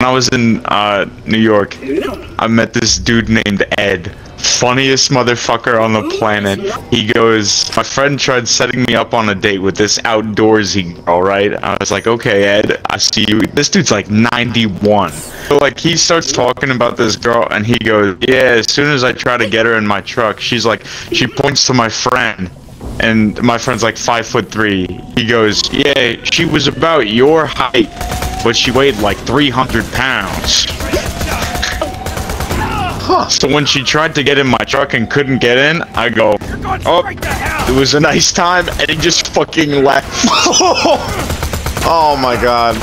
When I was in uh, New York, I met this dude named Ed. Funniest motherfucker on the planet. He goes, my friend tried setting me up on a date with this outdoorsy girl, right? I was like, okay, Ed, I see you. This dude's like 91. So like he starts talking about this girl and he goes, yeah, as soon as I try to get her in my truck, she's like, she points to my friend and my friend's like five foot three. He goes, yeah, she was about your height, but she weighed like 300 pounds. So when she tried to get in my truck and couldn't get in, I go, oh, it was a nice time, and he just fucking left. Oh my god.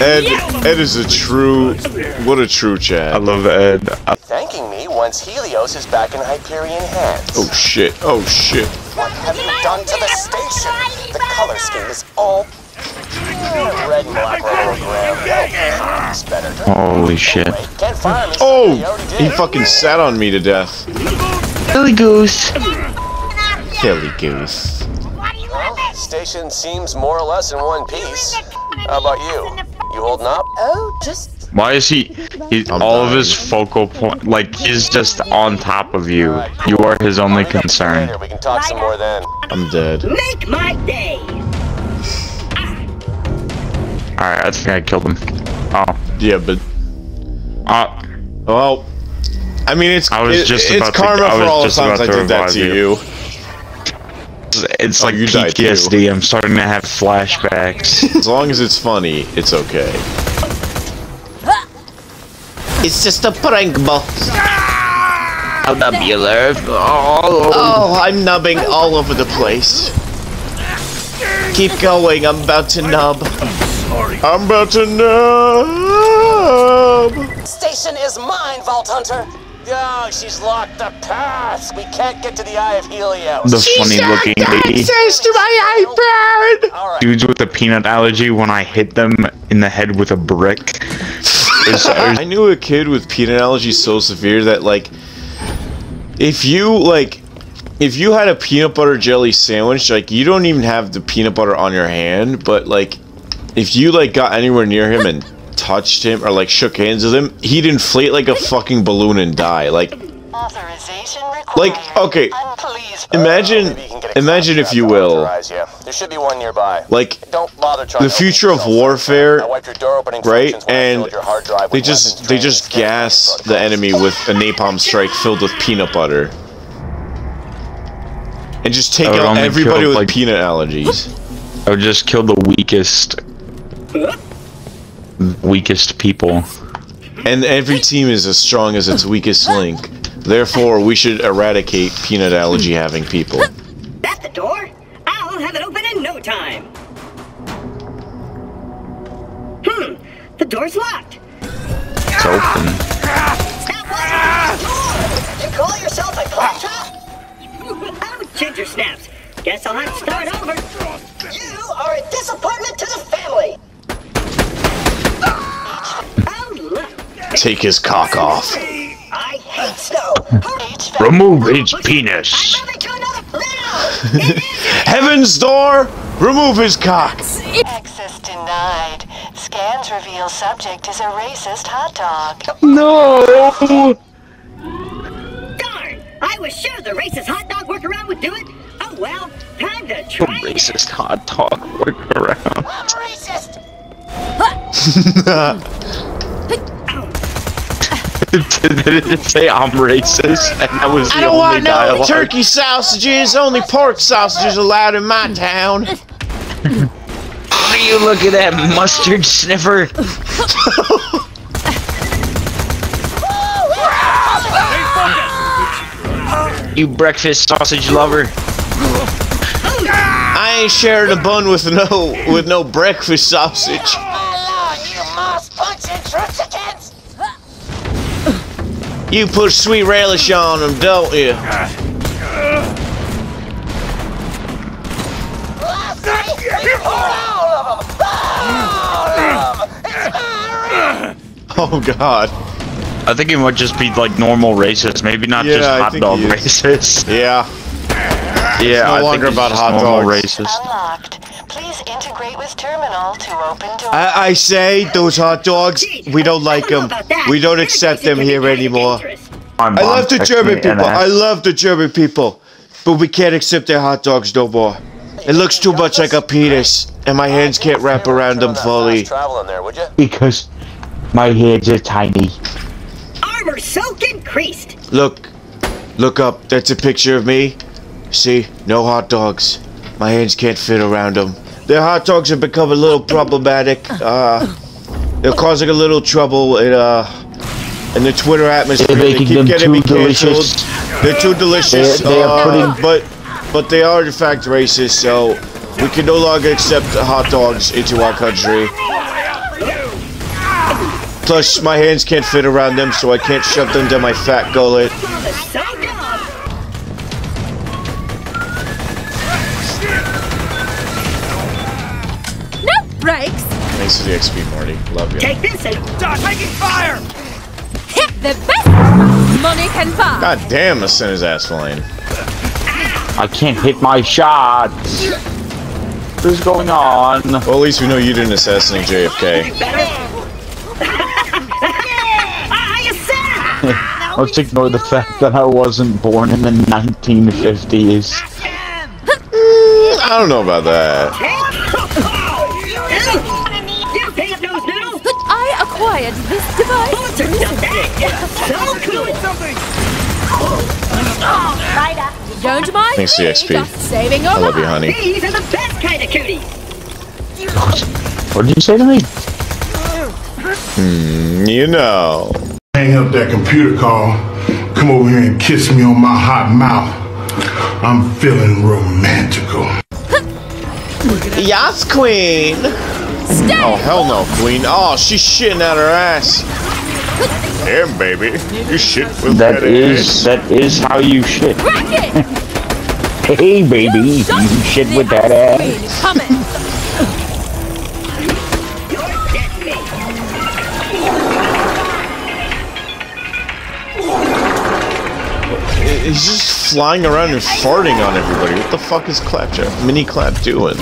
Ed Ed is a true what a true chat. I love Ed. I- Thanking me once Helios is back in Hyperion hands. Oh shit. Oh shit. What have you done to the station? The color scheme is all Holy shit. Wait, can't fire me. Oh, he fucking sat on me to death. Billy Goose. Kelly goose. Well, station seems more or less in one piece. How about you? You holding up? Oh, just Why is he? he I'm all of his focal point, like he's just on top of you. You are his only concern. We can talk some more then. I'm dead. Make my day. All right, I think I killed him. Oh, Yeah, but uh, well I mean it's I was it- just it's about to- karma I for all the times I about did that revive to you. you. it's Oh, like you died. PTSD. I'm starting to have flashbacks. As long as it's funny, it's okay. It's just a prank, boss. I'll not be alert. Oh, Oh, I'm nubbing all over the place. Keep going, I'm about to nub. I'm about to nub. Station is mine, Vault Hunter. Oh, she's locked the path. We can't get to the Eye of Helios. the funny looking lady. to my iPad. All right. Dudes with a peanut allergy. When I hit them in the head with a brick. There's- there's- I knew a kid with peanut allergy so severe that like if you like if you had a peanut butter jelly sandwich, like you don't even have the peanut butter on your hand, but like if you like got anywhere near him and touched him or like shook hands with him, he'd inflate like a fucking balloon and die. Like Authorization Like, okay. Imagine Maybe you can get a imagine if you will. There should be one nearby. like Don't bother trying the future of warfare, I wiped your door opening right? functions when I And filled your hard drive they just they just gas the enemy with a napalm strike filled with peanut butter. And just take out everybody kill, with like- peanut allergies. I would just kill the weakest. Weakest people. And every team is as strong as its weakest link. Therefore, we should eradicate peanut allergy having people. That's the door. I'll have it open in no time. Hmm. The door's locked. It's open. That wasn't the door. You call yourself a claptrap? oh, ginger snaps. Guess I'll have to start over. You are a disappointment to the family. Oh, look. Take his cock off. I hate snow. H Remove his penis. I'm moving to another now. Heaven's door! Remove his cock! access denied. Scans reveal subject is a racist hot dog. No. Darn! I was sure the racist hot dog workaround would do it. Oh well, time to try it. Racist hot dog work around. I'm racist. Did it say I'm racist? And that was the I don't only want no dialogue. turkey sausages, only pork sausages allowed in my town. Are you looking at that mustard sniffer? you breakfast sausage lover. I ain't sharing a bun with no with no breakfast sausage. You put sweet relish on them, don't you? Oh god. I think it might just be like normal racist, maybe not Yeah, just hot dog he is. racist. Yeah. Yeah, no I longer think it's about just hot dog dogs. racist. Unlocked. Please with terminal to open doors. I, I say those hot dogs, we don't like them. We don't accept them here anymore. I love the German people. I love the German people. But we can't accept their hot dogs no more. It looks too much like a penis, and my hands can't wrap around them fully. Travel in there, would you? because my hands are tiny. Armor soaked and creased. Look, look up. That's a picture of me. See, no hot dogs. My hands can't fit around them. Their hot dogs have become a little problematic. Uh, they're causing a little trouble in uh in the Twitter atmosphere. They're They making keep them getting too me canceled. delicious. They're too delicious. They- they are uh, putting- but but they are in fact racist. So we can no longer accept hot dogs into our country. Plus, my hands can't fit around them, so I can't shove them down my fat gullet. So dumb. No brakes. Thanks for the XP, Marty. Love you. Take this and Hit the best money can buy. God damn, I sent his ass flying. I can't hit my shots. What's going on? Well, at least we know you didn't assassinate JFK. Ah, you said Let's ignore the fact that I wasn't born in the 1950s. I don't know about that. Acquired this device. Bullets are so cool. Don't mind Thanks for me, the XP. saving I love you, honey. These are the best kind of cooties. What did you say to me? Hmm, You know. Hang up that computer call. Come over here and kiss me on my hot mouth. I'm feeling romantical. Yes, Queen. Stay. Oh hell no, Queen. Oh, she's shitting out her ass. Damn, baby. You shit with That is that is how you shit. Hey baby, you shit with that ass. Queen coming. You're dead to me. He's just flying around and farting on everybody. What the fuck is Claptrap, Mini Clap doing?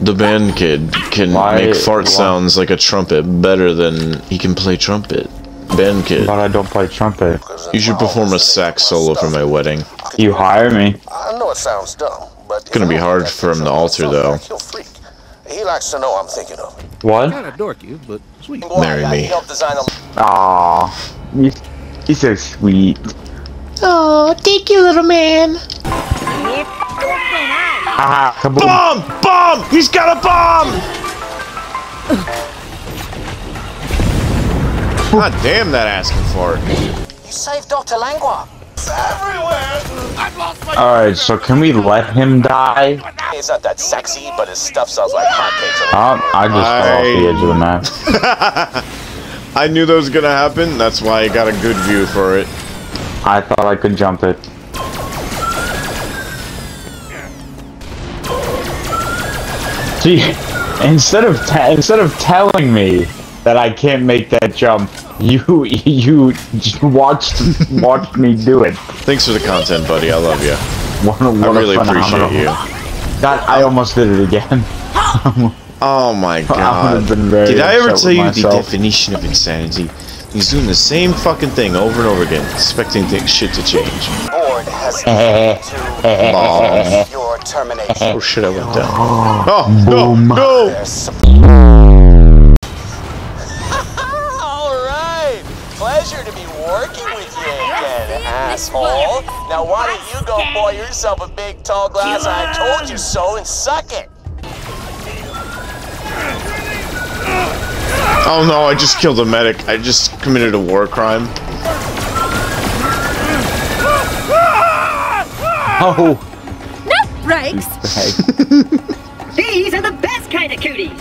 The band kid can Why- make fart why- sounds like a trumpet better than he can play trumpet. Band kid, But I don't play trumpet. you should perform a sax solo for my wedding. You hire me. I know it sounds dumb, but It's gonna be hard for him to alter, though. He'll freak. He likes to know I'm thinking of him. What? Kinda dork you, but sweet. Marry I me. helped design the Aw, he's so sweet. Oh, thank you, little man. Ah, kaboom. Bomb! Bomb! He's got a bomb! God damn that asking fart. You saved Dr. Langua. Alright, so can we let him die? He's not that sexy, but his stuff sounds like hotcakes. Oh, I just fell off the edge of the map. I knew that was gonna happen, that's why I got a good view for it. I thought I could jump it. Instead of te- instead of telling me that I can't make that jump, you you watched watched me do it. Thanks for the content, buddy. I love you. What, a- I what a really appreciate you. God, I almost did it again. Oh my god. very Did I ever tell you with the definition of insanity? He's doing the same fucking thing over and over again, expecting shit to change. Board has Balls. Oh. your termination. Oh shit, I went down. Oh, no, no! All right. Pleasure to be working with you again, asshole. Now why don't you go pour yourself a big tall glass I told you so and suck it. Oh no, I just killed a medic. I just committed a war crime. Oh, No brakes. These are the best kind of cooties.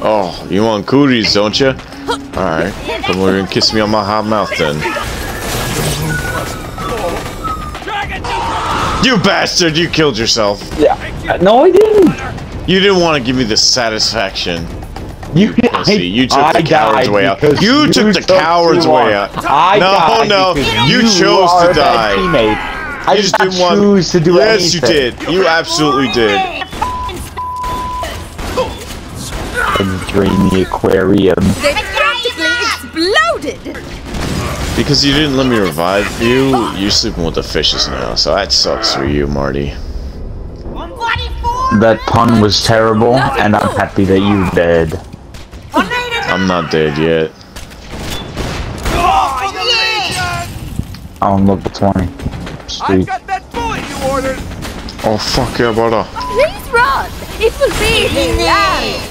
Oh, you want cooties, don't you? Alright, come over and kiss me on my hot mouth then. You bastard, you killed yourself. yeah. Uh, no, I didn't. You didn't want to give me the satisfaction. You, Pussy, you took I the coward's way out. because You took the coward's way out. I No, died no, you you chose are to die. Teammate. I You just did not didn't want. choose to do yes, you did. You absolutely did. And drain the aquarium. They practically exploded! Because you didn't let me revive you, you're sleeping with the fishes now. So that sucks for you, Marty. That pun was terrible, and I'm happy that you're dead. I'm not dead yet. I'm level 20. Sweet. Oh fuck yeah, brother. Please run! It will be hilarious!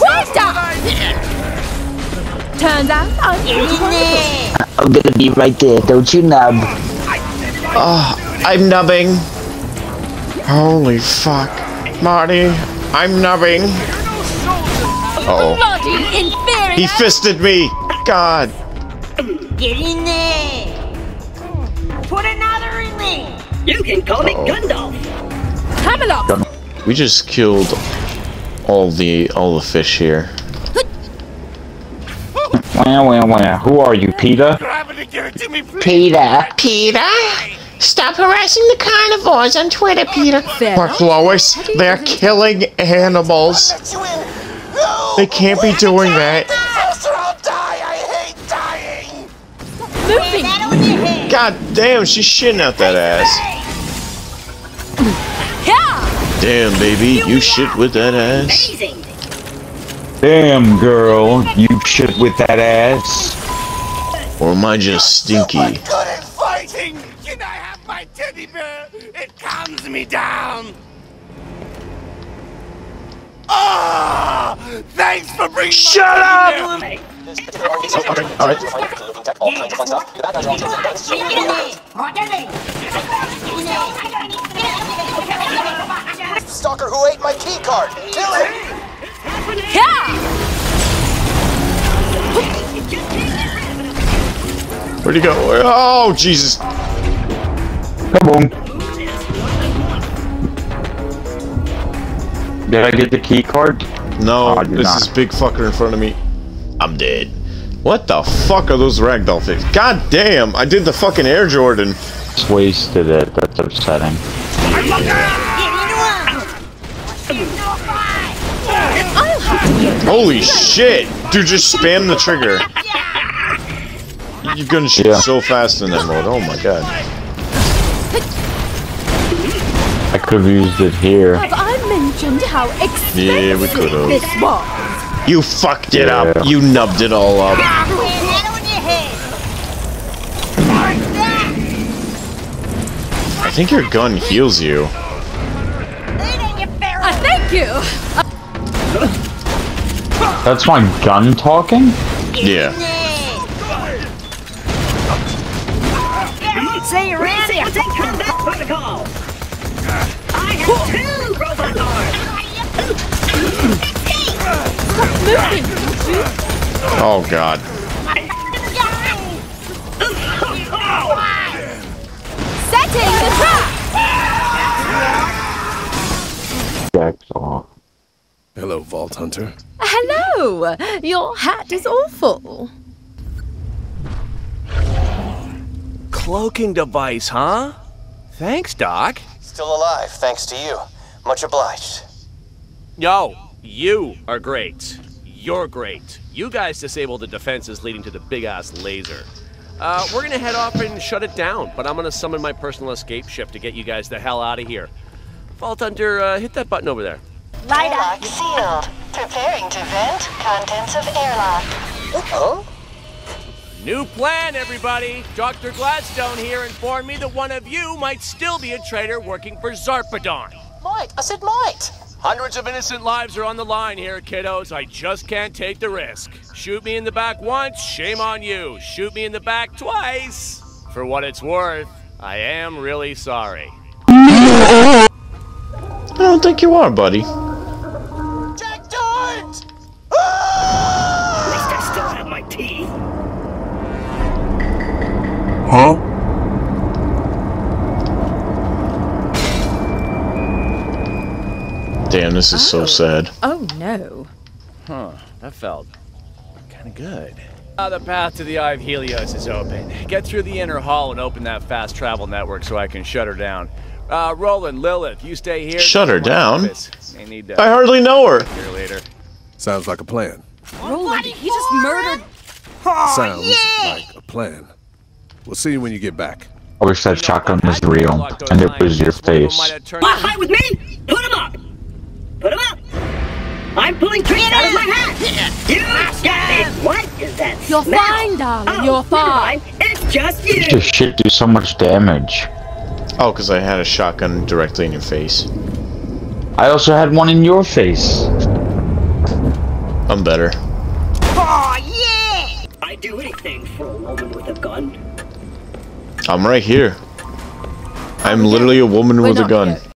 Why stop? Turns out I'm pretty wonderful. I'm gonna be right there, don't you nub? Oh, I'm nubbing. Holy fuck. Marty, I'm nubbing. Uh oh. He fisted me! God. Get in there! Put another in there! You can call me Uh-oh. Gundalf! Camelot! We just killed all the all the fish here. Wah, wah, wah. Who are you, Peter? Peter. Peter? Stop harassing the carnivores on Twitter, Peter. Fair Mark Lois, they're killing animals. Let you in. No! They can't be doing that. Faster, I'll die. I hate dying. Moving! God damn, she's shitting out that ass. Yeah! Damn, baby, you shit with that ass. Damn, girl. You shit with that ass. Or am I just stinky? Teddy bear? It calms me down. Ah! Thanks for bringing. Shut up! Alright. Stalker who ate my key card. Kill him. Yeah! Where'd he go? Oh, Jesus. Come on. Did I get the key card? No, Oh, this not. is big fucker in front of me. I'm dead. What the fuck are those ragdoll things? God damn, I did the fucking Air Jordan. Just wasted it. That's upsetting. Holy shit! Dude, just spam the trigger. You're gonna shoot Yeah. so fast in that mode. Oh my god. I could have used it here. Have I mentioned how expensive Yeah, we could've. this was? You fucked it Yeah. up. You nubbed it all up. I think your gun heals you. Uh, thank you! That's my gun talking? Yeah. Combat protocol! I have two robot arms! Moving! Oh god. Setting the trap! Jack's off. Hello, Vault Hunter. Hello! Your hat is awful. Cloaking device, huh? Thanks, Doc. Still alive, thanks to you. Much obliged. Yo, you are great. You're great. You guys disabled the defenses leading to the big ass laser. Uh, we're gonna head off and shut it down, but I'm gonna summon my personal escape ship to get you guys the hell out of here. Vault Hunter, uh, hit that button over there. light Airlock sealed. Preparing to vent contents of airlock. Huh? New plan, everybody! Dr. Gladstone here informed me that one of you might still be a traitor working for Zarpedon. Might. I said might. Hundreds of innocent lives are on the line here, kiddos. I just can't take the risk. Shoot me in the back once, shame on you. Shoot me in the back twice. For what it's worth, I am really sorry. I don't think you are, buddy. Huh? Damn, this is so sad. Oh no. Huh, that felt kind of good. Uh, the path to the Eye of Helios is open. Get through the inner hall and open that fast travel network so I can shut her down. Uh, Roland, Lilith, you stay here. Shut her Go to my down? need to I hardly know her. Here later. Sounds like a plan. Roland, he just murdered. Sounds like a plan. We'll see you when you get back. I wish that shotgun was real, and it was your face. Want to fight with me? Put him up! Put him up! I'm pulling tricks out of my hat! You got me! What is that You're smell? fine, darling. Oh, You're fine. It's just you! Your shit do so much damage. Oh, because I had a shotgun directly in your face. I also had one in your face. I'm better. I'm right here. I'm literally a woman with a gun. here.